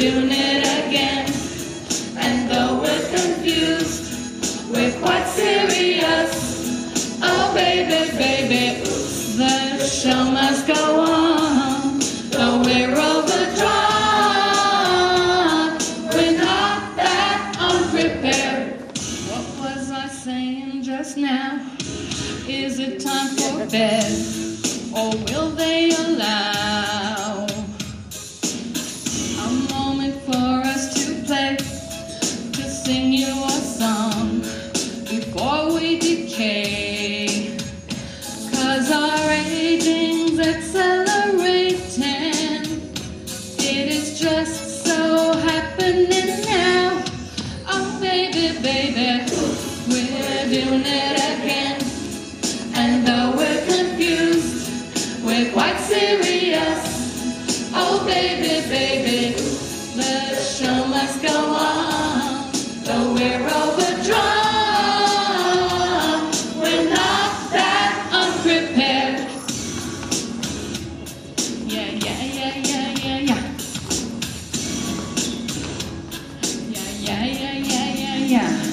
Doing it again. And though we're confused, we're quite serious. Oh, baby, baby, the show must go on. Though we're overdrawn, we're not that unprepared. What was I saying just now? Is it time for bed? Or will they allow just so happening now. Oh, baby, baby, we're doing it again. And though we're confused, we're quite serious. Oh, baby, baby, the show must go on. Though we're overdrawn, we're not that unprepared. Yeah, yeah. Yeah.